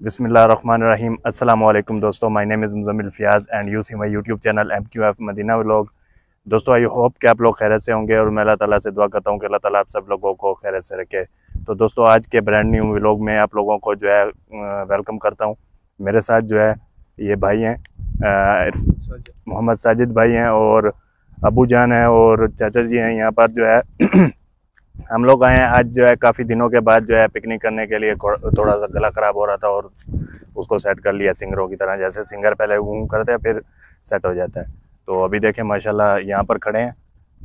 बिसमीम अल्लाम दोस्तों my name is Muzammil Fayaz and you see my YouTube channel M Q F Madina vlog दोस्तों I hope कि आप लोग खैरत से होंगे और मैं अल्लाह ताला से दुआ करता हूँ कि अल्लाह ताला आप सब लोगों को खैरत से रखे। तो दोस्तों आज के ब्रांड न्यू व्लॉग में आप लोगों को जो है वेलकम करता हूँ। मेरे साथ जो है ये भाई हैं मोहम्मद साजिद भाई हैं और अबू जान है और चाचा जी हैं। यहाँ पर जो है हम लोग आए हैं, आज जो है काफ़ी दिनों के बाद जो है पिकनिक करने के लिए थोड़ा सा गला ख़राब हो रहा था और उसको सेट कर लिया सिंगरों की तरह। जैसे सिंगर पहले घूम करते हैं, फिर सेट हो जाता है। तो अभी देखें, माशाल्लाह यहाँ पर खड़े हैं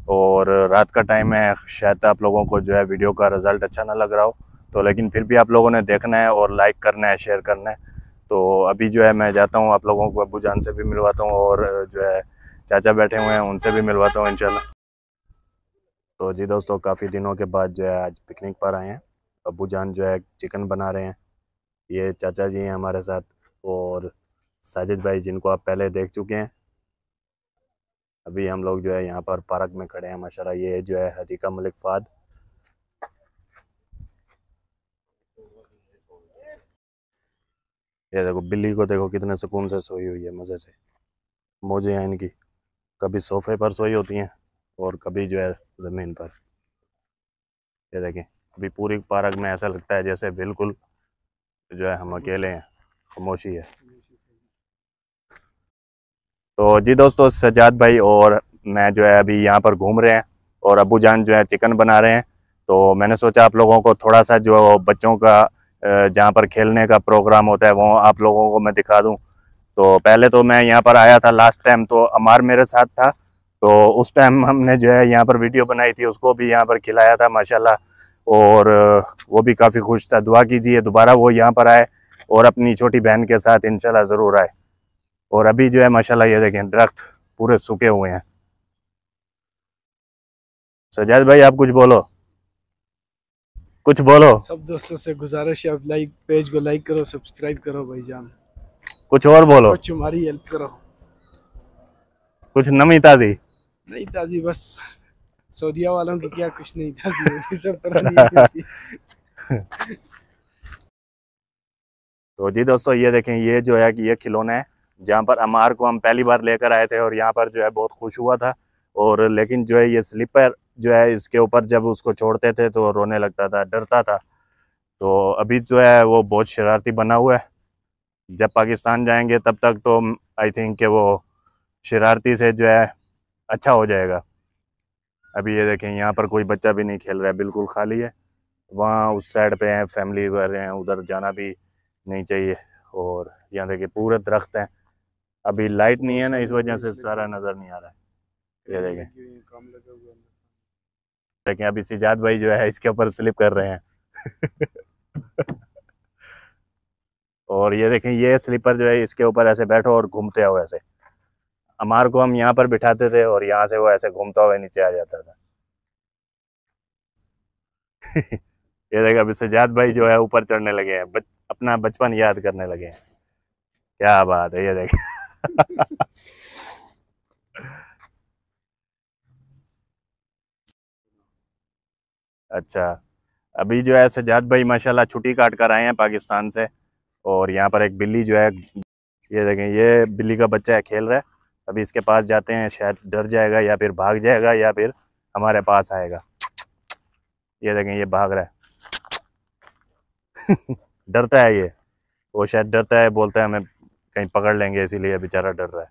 और रात का टाइम है। शायद आप लोगों को जो है वीडियो का रिज़ल्ट अच्छा ना लग रहा हो तो लेकिन फिर भी आप लोगों ने देखना है और लाइक करना है शेयर करना है। तो अभी जो है मैं जाता हूँ, आप लोगों को अबू जान से भी मिलवाता हूँ और जो है चाचा बैठे हुए हैं, उनसे भी मिलवाता हूँ, इंशाल्लाह। तो जी दोस्तों, काफ़ी दिनों के बाद जो है आज पिकनिक पर आए हैं। अबू जान जो है चिकन बना रहे हैं। ये चाचा जी हैं हमारे साथ और साजिद भाई जिनको आप पहले देख चुके हैं। अभी हम लोग जो है यहाँ पर पार्क में खड़े हैं, माशाल्लाह ये जो है हदीका मलिक फाद। ये देखो, बिल्ली को देखो, कितने सुकून से सोई हुई है, मज़े से। मोजे हैं इनकी। कभी सोफ़े पर सोई होती हैं। और कभी जो है ज़मीन पर। ये देखें अभी पूरी पार्क में ऐसा लगता है जैसे बिल्कुल जो है हम अकेले हैं खामोशी है। तो जी दोस्तों सजाद भाई और मैं जो है अभी यहाँ पर घूम रहे हैं और अबू जान जो है चिकन बना रहे हैं। तो मैंने सोचा आप लोगों को थोड़ा सा जो बच्चों का जहाँ पर खेलने का प्रोग्राम होता है वो आप लोगों को मैं दिखा दूँ। तो पहले तो मैं यहाँ पर आया था लास्ट टाइम तो अमार मेरे साथ था। तो उस टाइम हमने जो है यहाँ पर वीडियो बनाई थी उसको भी यहाँ पर खिलाया था माशाल्लाह। और वो भी काफ़ी खुश था। दुआ कीजिए दोबारा वो यहाँ पर आए और अपनी छोटी बहन के साथ इनशाला ज़रूर आए। और अभी जो है माशाल्लाह ये देखें दरख्त पूरे सूखे हुए हैं। सजाद भाई आप कुछ बोलो। कुछ बोलो। सब दोस्तों से गुजारिश है लाइक पेज को लाइक करो सब्सक्राइब करो भाई जान कुछ और बोलो। कुछ हमारी हेल्प करो। कुछ नमी ताज़ी। नहीं ताजी बस सऊदिया वालों की क्या कुछ नहीं ताजी सब तरह तो जी दोस्तों ये देखें ये जो है कि ये खिलौना है जहाँ पर अमार को हम पहली बार लेकर आए थे और यहाँ पर जो है बहुत खुश हुआ था। और लेकिन जो है ये स्लीपर जो है इसके ऊपर जब उसको छोड़ते थे तो रोने लगता था डरता था। तो अभी जो है वो बहुत शरारती बना हुआ है। जब पाकिस्तान जाएँगे तब तक तो आई थिंक कि वो शरारती से जो है अच्छा हो जाएगा। अभी ये देखें यहाँ पर कोई बच्चा भी नहीं खेल रहा है बिल्कुल खाली है। वहाँ उस साइड पे हैं फैमिली वगैरह हैं उधर जाना भी नहीं चाहिए। और यहाँ देखिए पूरे दरख्त हैं। अभी लाइट नहीं है ना इस वजह से सारा नज़र नहीं आ रहा है। ये देखें। देखें अभी सिजाद भाई जो है इसके ऊपर स्लिप कर रहे हैं। और ये देखें ये स्लीपर जो है इसके ऊपर ऐसे बैठो और घूमते हो ऐसे। अमार को हम यहाँ पर बिठाते थे और यहाँ से वो ऐसे घूमता हुआ नीचे आ जाता था। ये देखा अभी सजाद भाई जो है ऊपर चढ़ने लगे हैं बच, अपना बचपन याद करने लगे हैं। क्या बात है ये देख। अच्छा अभी जो है सजाद भाई माशाल्लाह छुट्टी काट कर आए हैं पाकिस्तान से और यहाँ पर एक बिल्ली जो है ये देखें ये बिल्ली का बच्चा है खेल रहा है। अभी इसके पास जाते हैं, शायद डर जाएगा या फिर भाग जाएगा या फिर हमारे पास आएगा। ये देखें, ये भाग रहा है। डरता है ये। वो शायद डरता है, बोलता है, हमें कहीं पकड़ लेंगे, इसीलिए बेचारा डर रहा है।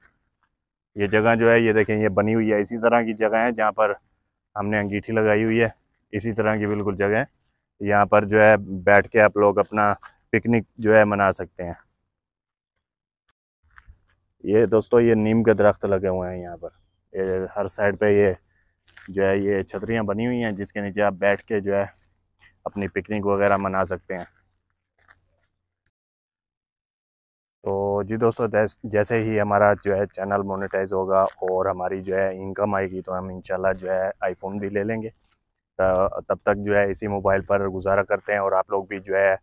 ये जगह जो है, ये देखें, ये बनी हुई है, इसी तरह की जगह है, जहाँ पर हमने अंगीठी लगाई हुई है। इसी तरह की बिल्कुल जगह है। यहाँ पर जो है, बैठ के आप लोग अपना पिकनिक जो है, मना सकते हैं। ये दोस्तों, ये नीम के दरख्त लगे हुए हैं यहाँ पर। ये हर साइड पे ये जो है, ये छतरियाँ बनी हुई हैं, जिसके नीचे आप बैठ के जो है अपनी पिकनिक वगैरह मना सकते हैं। तो जी दोस्तों, जैसे ही हमारा जो है चैनल मोनेटाइज होगा और हमारी जो है इनकम आएगी तो हम इंशाल्लाह जो है आईफोन भी ले लेंगे। तब तक जो है इसी मोबाइल पर गुजारा करते हैं और आप लोग भी जो है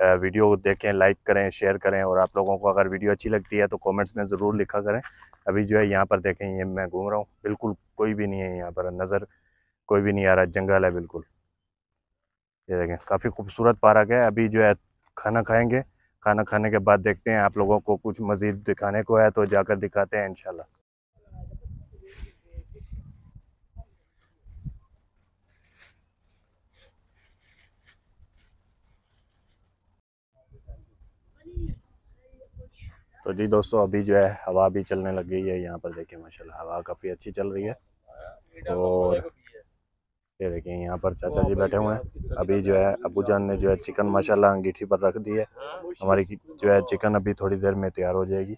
वीडियो देखें लाइक करें शेयर करें और आप लोगों को अगर वीडियो अच्छी लगती है तो कमेंट्स में ज़रूर लिखा करें। अभी जो है यहाँ पर देखें, ये मैं घूम रहा हूँ। बिल्कुल कोई भी नहीं है यहाँ पर, नज़र कोई भी नहीं आ रहा, जंगल है बिल्कुल। ये देखें, काफ़ी खूबसूरत पार्क है। अभी जो है खाना खाएँगे। खाना खाने के बाद देखते हैं आप लोगों को कुछ मज़ीद दिखाने को है तो जाकर दिखाते हैं, इंशाल्लाह। तो जी दोस्तों, अभी जो है हवा भी चलने लग गई है यहाँ पर। देखिए, माशाल्लाह, हवा काफ़ी अच्छी चल रही है। और ये देखिए, यहाँ पर चाचा जी बैठे हुए हैं। अभी जो है, अबू जान ने जो है चिकन, माशाल्लाह, अंगीठी पर रख दी है। हमारी जो है चिकन अभी थोड़ी देर में तैयार हो जाएगी।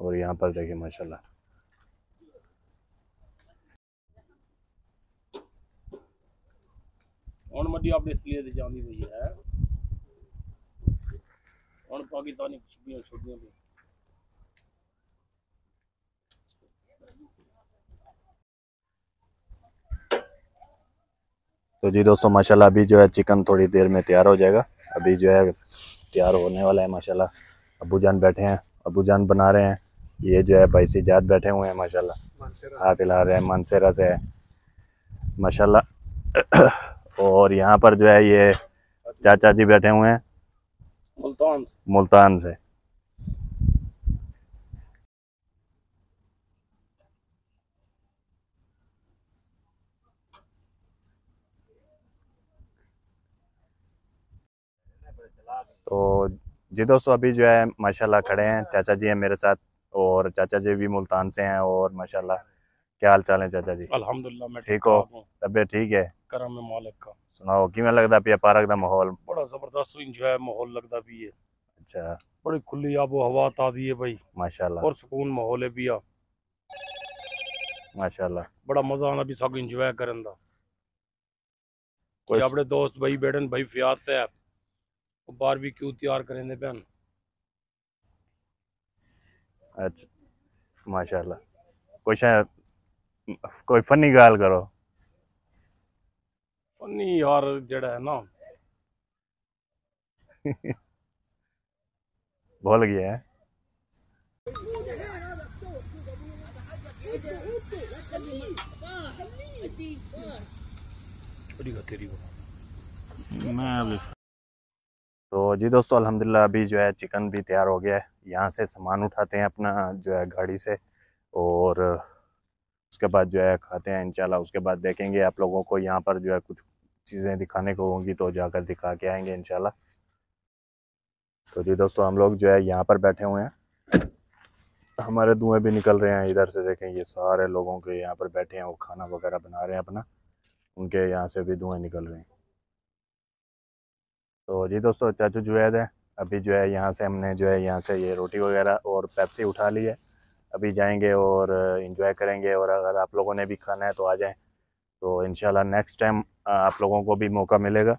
और यहाँ पर देखिए, माशाल्लाह। और मदी आपने इसलिए जानी हुई है? भी। तो जी दोस्तों माशाल्लाह अभी जो है चिकन थोड़ी देर में तैयार हो जाएगा। अभी जो है तैयार होने वाला है माशाल्लाह। अबू जान बैठे हैं अबू जान बना रहे हैं। ये जो है भाई जात बैठे हुए हैं माशाल्लाह। रहे हैं मानसेरा से। है माशाल्लाह। और यहाँ पर जो है ये चाचा जी बैठे हुए हैं। मुल्तान से मुल्तान से तो जी दोस्तों, अभी जो है, माशाल्लाह खड़े हैं। चाचा जी हैं मेरे साथ और चाचा जी भी मुल्तान से हैं और माशाल्लाह क्या हाल चाल है चाचा जी? अल्हम्दुलिल्लाह मैं ठीक हो? तबीयत ठीक है? करम है मालिक का। सुनाओ किमें लगता पिया पार्क का माहौल? बड़ा ज़बरदस्त इंजॉय माहौल लगता भी है। अच्छा। बड़ी खुली आबो हवा ताजी है भाई। माशाल्लाह। और सुकून माहौल है भी माशाल्लाह। बड़ा मज़ा आना भी सब इंजॉय करन दा। कोई अपने दोस्त भाई बैठन भाई फियाज से बारबेक्यू तैयार करेंगे बहन अच्छा। माशाल्लाह। कोई शायद कोई फनी गाल करो। फनी यार जेड़ा है ना। भूल गया है। तो जी दोस्तों अल्हम्दुलिल्लाह अभी जो है चिकन भी तैयार हो गया है। यहाँ से सामान उठाते हैं अपना जो है गाड़ी से और उसके बाद जो है खाते हैं, इंशाल्लाह। उसके बाद देखेंगे आप लोगों को यहाँ पर जो है कुछ चीज़ें दिखाने को होंगी तो जाकर दिखा के आएँगे, इंशाल्लाह। तो जी दोस्तों, हम लोग जो है यहाँ पर बैठे हुए हैं। हमारे धुएँ भी निकल रहे हैं इधर से देखें, ये सारे लोगों के यहाँ पर बैठे हैं, वो खाना वगैरह बना रहे हैं अपना। उनके यहाँ से भी धुएँ निकल रहे हैं। तो जी दोस्तों, चाचू जुवैद है। अभी जो है यहाँ से हमने जो है यहाँ से ये रोटी वगैरह और पेप्सी उठा ली है। अभी जाएँगे और इन्जॉय करेंगे और अगर आप लोगों ने भी खाना है तो आ जाएँ। तो इंशाल्लाह नेक्स्ट टाइम आप लोगों को भी मौका मिलेगा।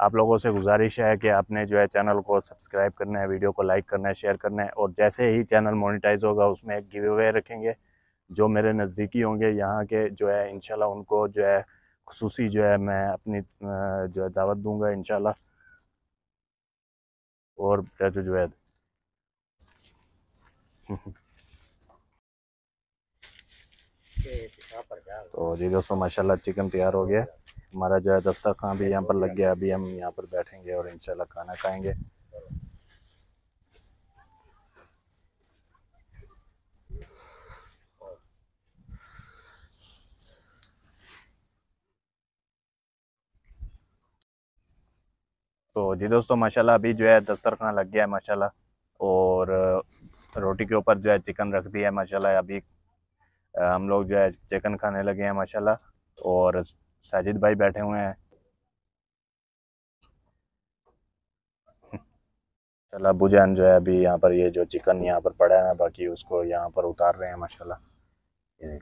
आप लोगों से गुजारिश है कि आपने जो है चैनल को सब्सक्राइब करना है वीडियो को लाइक करना है शेयर करना है और जैसे ही चैनल मोनेटाइज होगा, उसमें एक गिव अवे रखेंगे, जो मेरे नज़दीकी होंगे, यहाँ के जो है इंशाल्लाह उनको जो है खसूसी जो है मैं अपनी जो है दावत दूँगा इन और चाचू जुवैद। तो जी दोस्तों, माशाल्लाह चिकन तैयार हो गया। हमारा जो है दस्तरखान भी यहाँ पर लग गया। अभी हम यहाँ पर बैठेंगे और इंशाल्लाह खाना खाएँगे। तो जी दोस्तों, माशाल्लाह अभी जो है दस्तरखान लग गया है, माशाल्लाह। और रोटी के ऊपर जो है चिकन रख दिया है, माशाल्लाह। अभी हम लोग जो है चिकन खाने लगे हैं, माशाल्लाह। और साजिद भाई बैठे हुए हैं। माशाल्लाह अबू जान जो है अभी यहाँ पर ये जो चिकन यहाँ पर पड़ा है ना बाकी उसको यहाँ पर उतार रहे हैं, माशाल्लाह। ये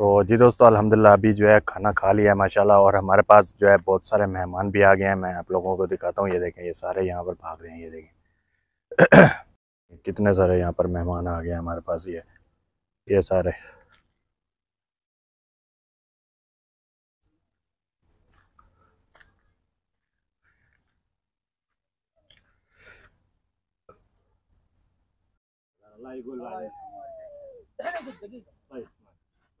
तो जी दोस्तों अल्हम्दुलिल्लाह अभी जो है खाना खा लिया है माशाल्लाह और हमारे पास जो है बहुत सारे मेहमान भी आ गए हैं। मैं आप लोगों को दिखाता हूँ ये देखें ये सारे यहाँ पर भाग रहे हैं ये देखें। कितने सारे यहाँ पर मेहमान आ गए हैं हमारे पास ये ये सारे। भाई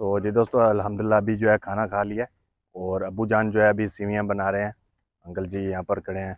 तो जी दोस्तों अल्हम्दुलिल्लाह अभी जो है खाना खा लिया और अबू जान जो है अभी सीवियाँ बना रहे हैं अंकल जी यहाँ पर खड़े हैं